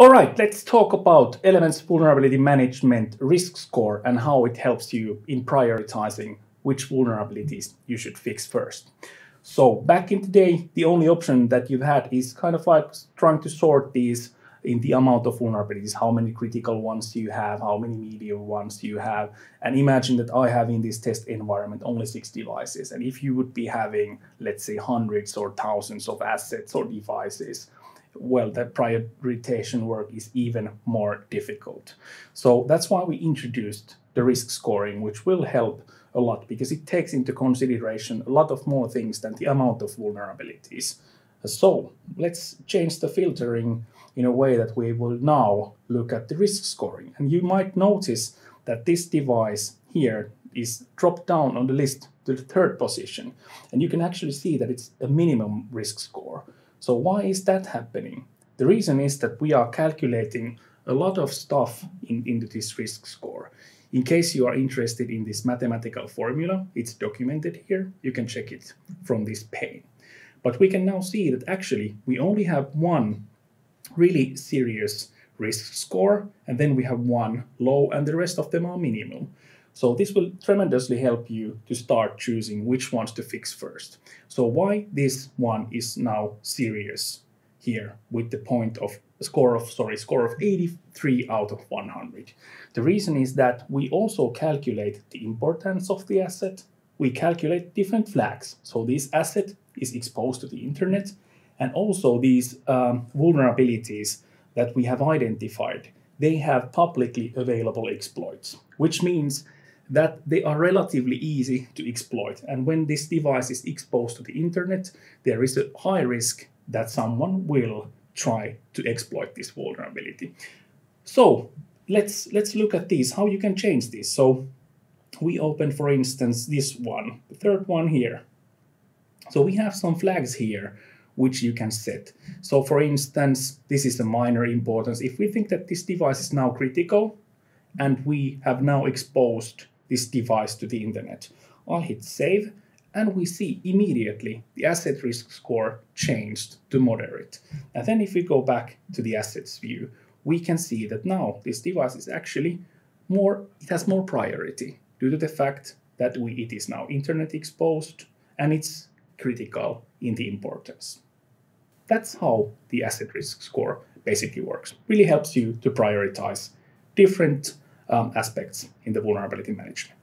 All right, let's talk about Elements Vulnerability Management Risk Score and how it helps you in prioritizing which vulnerabilities you should fix first. So back in the day, the only option that you've had is kind of like trying to sort these in the amount of vulnerabilities, how many critical ones do you have, how many medium ones do you have. And imagine that I have in this test environment only six devices. And if you would be having, let's say, hundreds or thousands of assets or devices, well, that prioritization work is even more difficult. So that's why we introduced the risk scoring, which will help a lot because it takes into consideration a lot of more things than the amount of vulnerabilities. So let's change the filtering in a way that we will now look at the risk scoring. And you might notice that this device here is dropped down on the list to the third position. And you can actually see that it's a minimum risk score. So why is that happening? The reason is that we are calculating a lot of stuff in, into this risk score. In case you are interested in this mathematical formula, it's documented here. You can check it from this pane. But we can now see that actually we only have one really serious risk score, and then we have one low, and the rest of them are minimum. So this will tremendously help you to start choosing which ones to fix first. So why this one is now serious here with the point of score of sorry score of 83 out of 100. The reason is that we also calculate the importance of the asset. We calculate different flags. So this asset is exposed to the internet and also these um, vulnerabilities that we have identified, they have publicly available exploits, which means that they are relatively easy to exploit. And when this device is exposed to the internet, there is a high risk that someone will try to exploit this vulnerability. So let's let's look at this, how you can change this. So we open, for instance, this one, the third one here. So we have some flags here which you can set. So for instance, this is a minor importance. If we think that this device is now critical and we have now exposed this device to the internet. I'll hit save and we see immediately the asset risk score changed to moderate. And then if we go back to the assets view, we can see that now this device is actually more, it has more priority due to the fact that we, it is now internet exposed and it's critical in the importance. That's how the asset risk score basically works. Really helps you to prioritize different um, aspects in the vulnerability management.